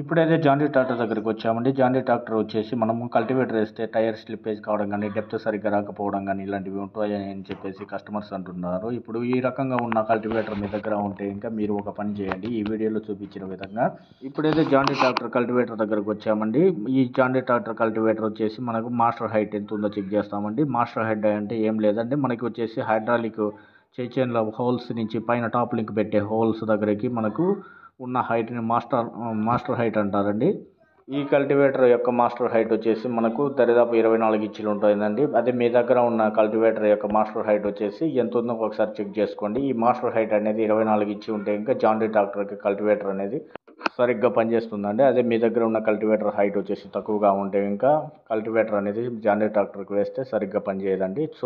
ఇప్పుడైతే జాండీ ట్రాక్టర్ దగ్గరికి వచ్చామండి. జాండీ ట్రాక్టర్ వచ్చేసి మనము కల్టివేటర్ వేస్తే టైర్ స్లిప్పేజ్ కావడం కానీ డెప్త్ సరిగ్గా రాకపోవడం కానీ ఇలాంటివి ఉంటాయని అని చెప్పేసి కస్టమర్స్ అంటున్నారు. ఇప్పుడు ఈ రకంగా ఉన్న కల్టివేటర్ మీ దగ్గర ఉంటే ఇంకా మీరు ఒక పని చేయండి. ఈ వీడియోలో చూపించిన విధంగా ఇప్పుడైతే జాండీ ట్రాక్టర్ కల్టివేటర్ దగ్గరకు వచ్చామండి. ఈ జాండీ ట్రాక్టర్ కల్టివేటర్ వచ్చేసి మనకు మాస్టర్ హైట్ ఎంత ఉందో చెక్ చేస్తామండి. మాస్టర్ హైట్ అంటే ఏం లేదండి. మనకి వచ్చేసి హైడ్రాలిక్ చేచేన్ల హోల్స్ నుంచి పైన టాప్ లింక్ పెట్టే హోల్స్ దగ్గరికి మనకు ఉన్న హైట్ని మాస్టర్ మాస్టర్ హైట్ అంటారండి. ఈ కల్టివేటర్ యొక్క మాస్టర్ హైట్ వచ్చేసి మనకు దరిదాపు ఇరవై నాలుగు ఇంచులు ఉంటుందండి. అదే మీ దగ్గర ఉన్న కల్టివేటర్ యొక్క మాస్టర్ హైట్ వచ్చేసి ఎంత ఉందో ఒకసారి చెక్ చేసుకోండి. ఈ మాస్టర్ హైట్ అనేది ఇరవై నాలుగు ఇంచి ఉంటే ఇంకా జాండీ ట్రాక్టర్కి కల్టివేటర్ అనేది సరిగ్గా పనిచేస్తుందండి. అదే మీ దగ్గర ఉన్న కల్టివేటర్ హైట్ వచ్చేసి తక్కువగా ఉంటే ఇంకా కల్టివేటర్ అనేది జాండీ ట్రాక్టర్కి వేస్తే సరిగ్గా పనిచేయదండి. సో